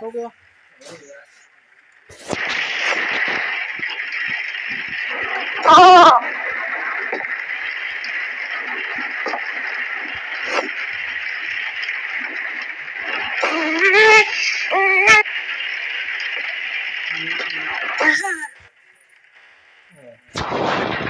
哥哥。啊。嗯。嗯。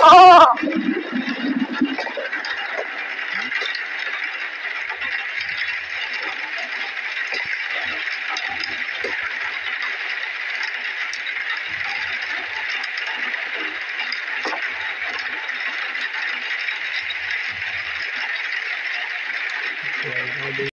Oh.